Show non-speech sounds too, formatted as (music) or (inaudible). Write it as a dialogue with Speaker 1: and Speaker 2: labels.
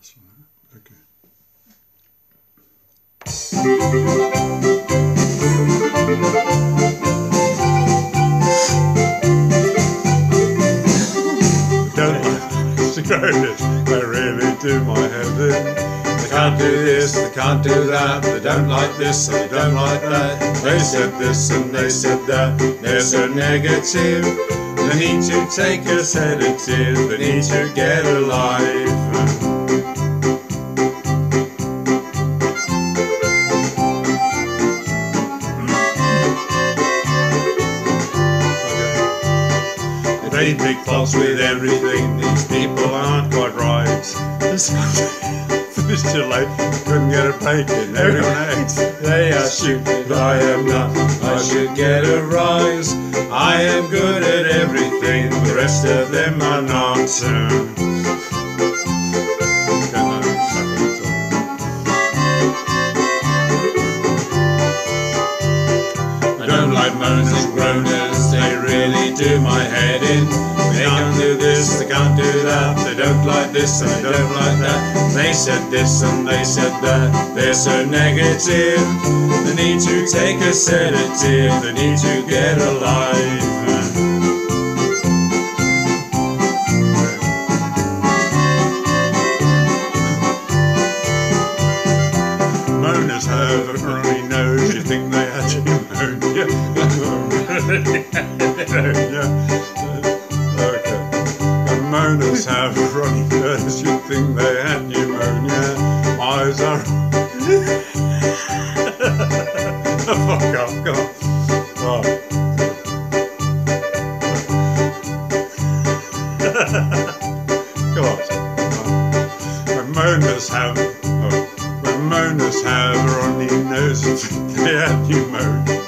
Speaker 1: All right. Okay. Don't this. (laughs) They really do my head in. They can't do this, they can't do that. They don't like this, and they don't like that. They said this and they said that. They're so negative. They need to take a sedative. They need to get alive. They pick faults with everything. These people aren't quite right. Finished too late. Couldn't get a break in every (laughs) night. They are stupid. I am not. I should get a rise. I am good at everything. The rest of them are not. My head in. They can't do this, they can't do that, they don't like this and they don't like that. They said this and they said that, they're so negative. They need to take a sedative, they need to get alive. Moaners have a runny nose, you think they had pneumonia. yeah. Okay. And moaners have runny nose, you think they had pneumonia. Eyes are. (laughs) Fuck off, go on. (laughs) Oh. Go on. When moaners have pneumonas have runny noses. They have pneumonia.